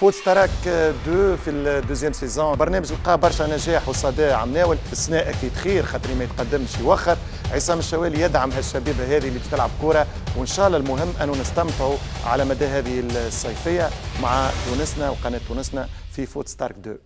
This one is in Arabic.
فوت تراك 2 في الدوزيام سيزون. برنامج لقى برشا نجاح وصدى عم ناول السناء أكيد خير خاطر ما يتقدمش يوخر عصام الشوالي يدعم هالشبيبه هذه اللي بتلعب كورة وإن شاء الله المهم أنه نستمتعوا على مدى هذه الصيفية مع تونسنا وقناة تونسنا في فوت ستارك 2